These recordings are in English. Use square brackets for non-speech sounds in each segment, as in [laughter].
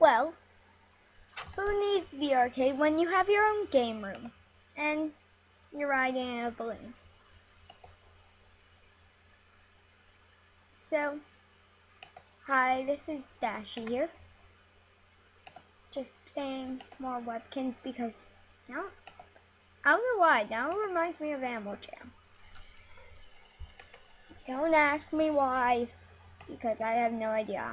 Well, who needs the arcade when you have your own game room and you're riding a balloon? So, hi, this is Dashy here. Just playing more Webkinz because now, I don't know why, now it reminds me of Animal Jam. Don't ask me why, because I have no idea.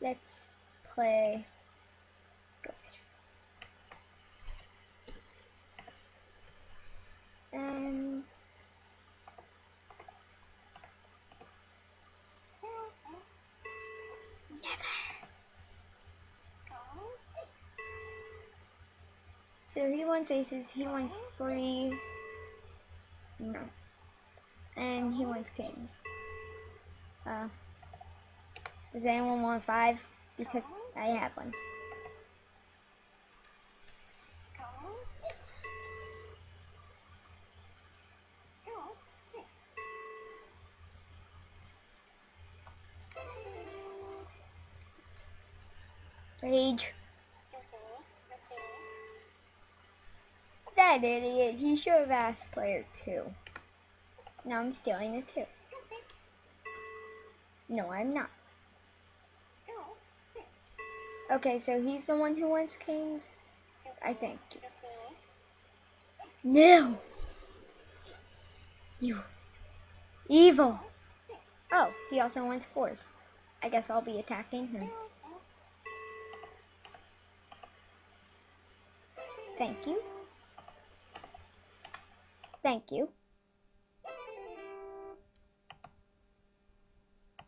Let's play. And So he wants aces, he wants threes. No. And he wants kings. Uh, does anyone want five? Because I have one. Rage. That idiot, he should have asked player two. Now I'm stealing it too. No, I'm not. Okay, so he's the one who wants kings? I think. No! You evil! Oh, he also wants fours. I guess I'll be attacking him. Thank you. Thank you.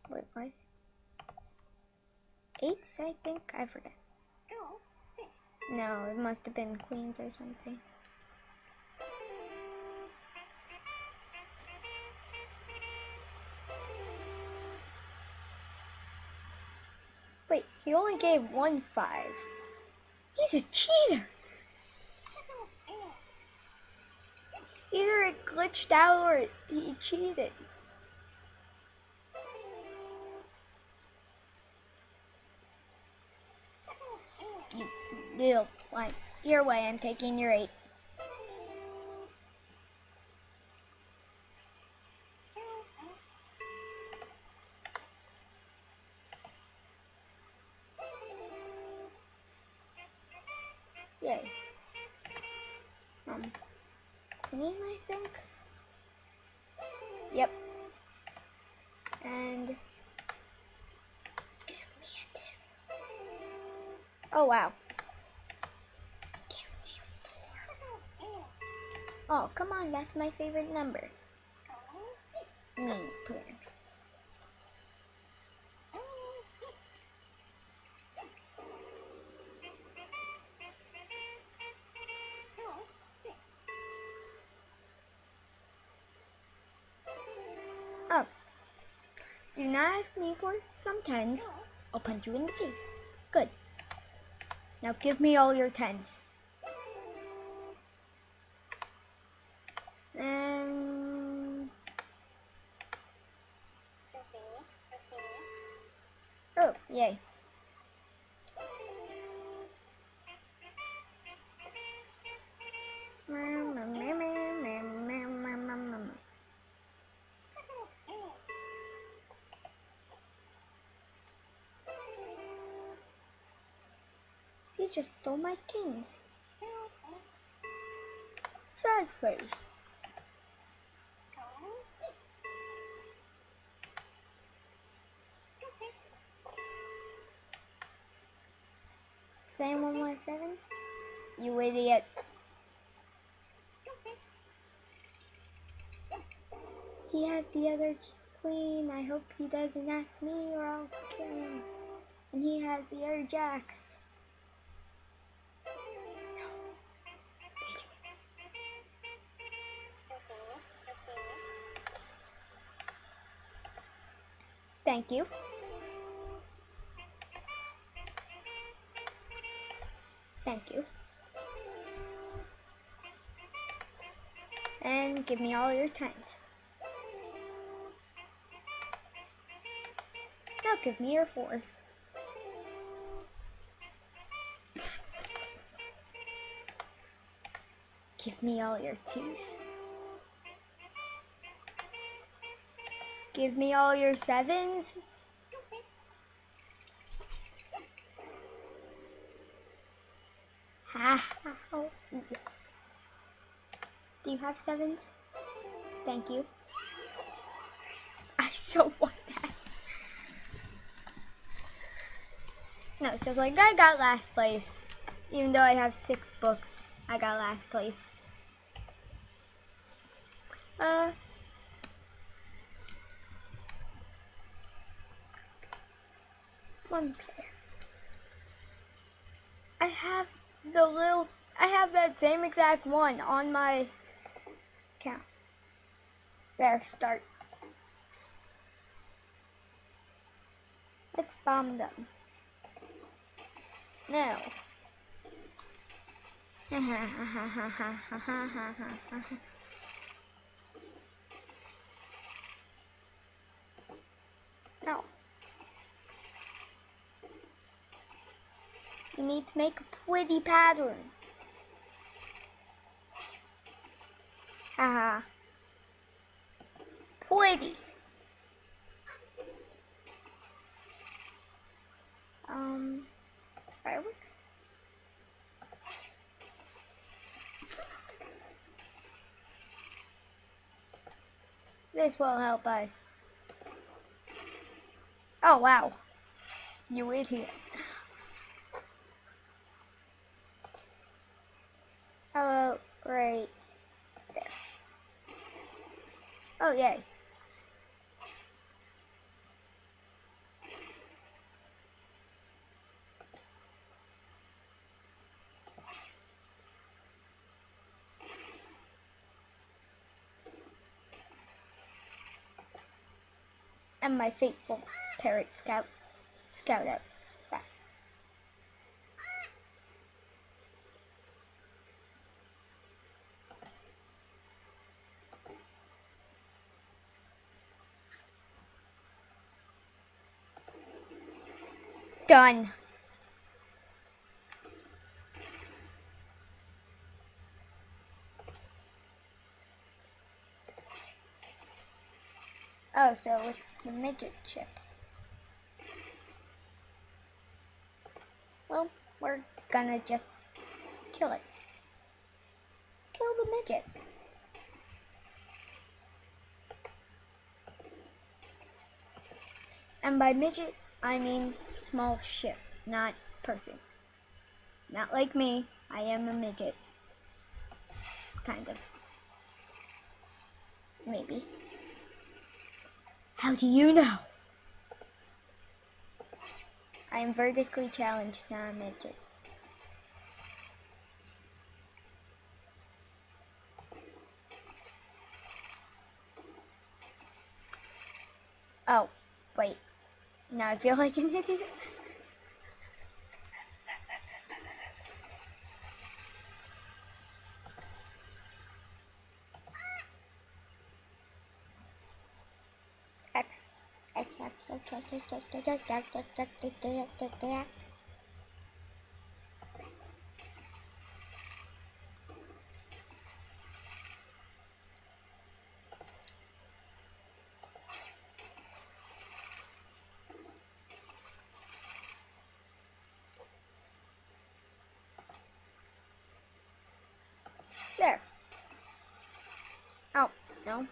Wait, what? Eights, I think? I forget. No, it must have been queens or something. Wait, he only gave one five. He's a cheater! [laughs] Either it glitched out or he cheated. Little one. Your way, I'm taking your eight. Yay. Um, queen, I think? Yep. And give me a two. Oh wow. Oh, come on, that's my favorite number. Mm, me, player. Oh. Do not ask me for some tens. I'll punch you in the face. Good. Now give me all your tens. And oh, yay. He just stole my kings. Sad Same one more seven? You idiot. He has the other queen. I hope he doesn't ask me or I'll kill him. And he has the other jacks. Thank you. Thank you. And give me all your tens. Now give me your fours. Give me all your twos. Give me all your sevens. Do you have sevens? Thank you. I so want that. No, it's just like I got last place. Even though I have six books, I got last place. Uh, one pair. I have the little, I have that same exact one on my account. There, start. Let's bomb them. No. no. [laughs] Need to make a pretty pattern. Haha. pretty. Um, fireworks? This will help us. Oh, wow. You idiot. Oh, right there. Oh, yay. And my faithful parrot scout scout out. Done. Oh, so it's the midget chip. Well, we're gonna just kill it. Kill the midget. And by midget, I mean small ship, not person. Not like me, I am a midget. Kind of. Maybe. How do you know? I am vertically challenged, not a midget. Oh, wait. Now I feel like an idiot. X. X, X, X, X, X, X, X, X, X, X, X, X, X, X, X. There. Oh, no.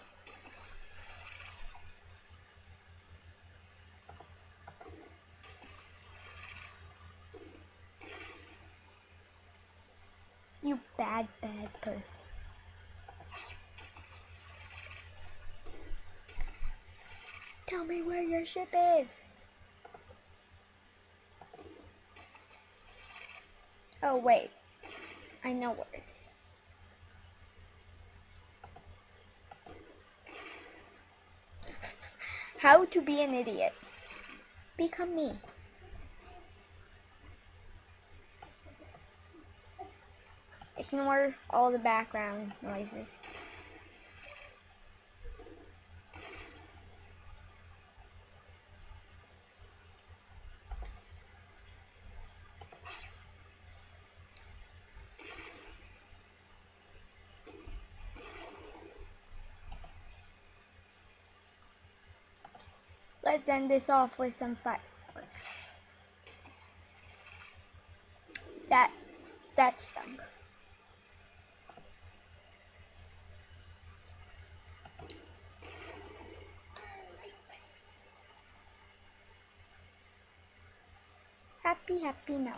You bad, person. Tell me where your ship is. Oh, wait. I know where it is. [laughs] How to be an idiot. Become me. ignore all the background noises. Let's end this off with some fight. Happy, now.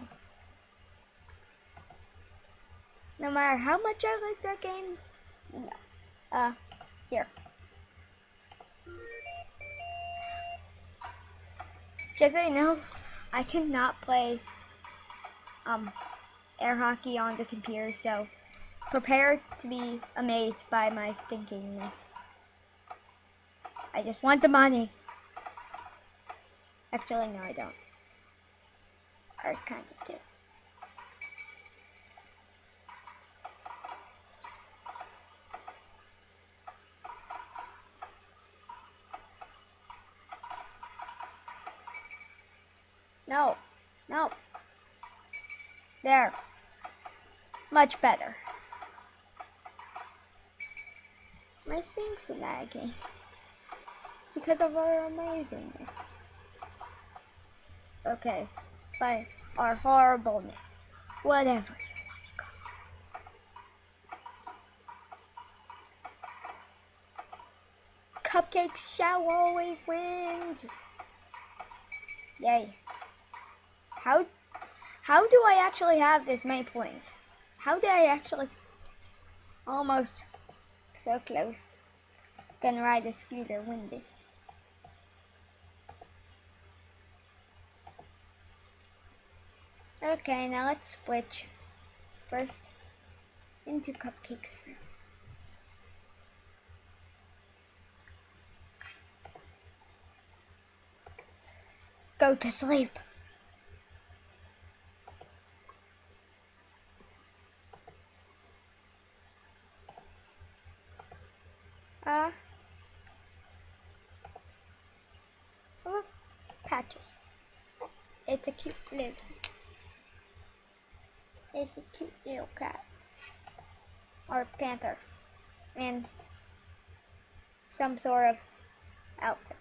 No matter how much I like that game, no. Uh, here. Just so you know, I cannot play um, air hockey on the computer, so prepare to be amazed by my stinkingness. I just want the money. Actually, no, I don't. I kind of do. No. No. There. Much better. My thing's lagging. Because of our amazingness. Okay. By our horribleness. Whatever you it. Cupcakes shall always wins. Yay. How how do I actually have this many points? How did I actually almost so close? Gonna ride the scooter, win this. Okay, now let's switch first into cupcakes room. Go to sleep. Uh, oh, patches. It's a cute little. It's a cute little cat. Or panther. And some sort of outfit.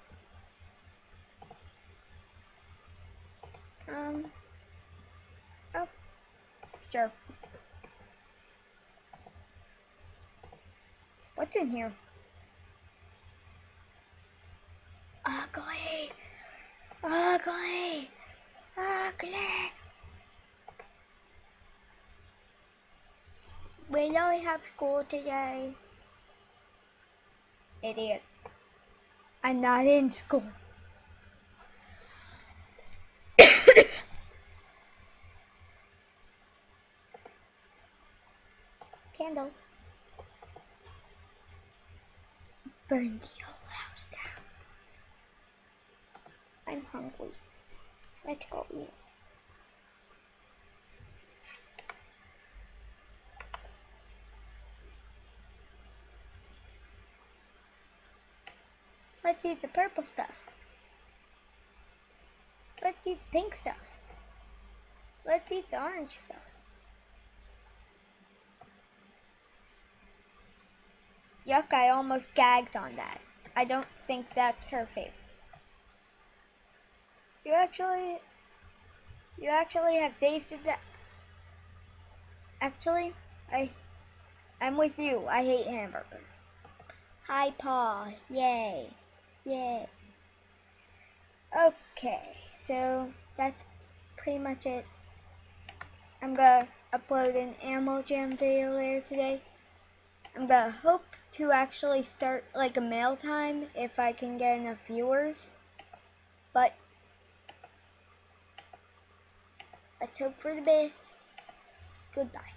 Um. Oh. Sure. What's in here? Ugly. Ugly. Ugly. Will I have school today? Idiot. I'm not in school. [coughs] Candle. Burn the whole house down. I'm hungry. Let's go eat. Let's eat the purple stuff. Let's eat the pink stuff. Let's eat the orange stuff. Yuck, I almost gagged on that. I don't think that's her favorite. You actually, you actually have tasted that. Actually, I, I'm with you. I hate hamburgers. Hi, Paul. Yay. Yay. Okay, so that's pretty much it. I'm gonna upload an Animal Jam video later today. I'm gonna hope to actually start like a mail time if I can get enough viewers. But let's hope for the best. Goodbye.